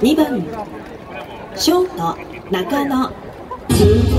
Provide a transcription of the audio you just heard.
2番ショート中野。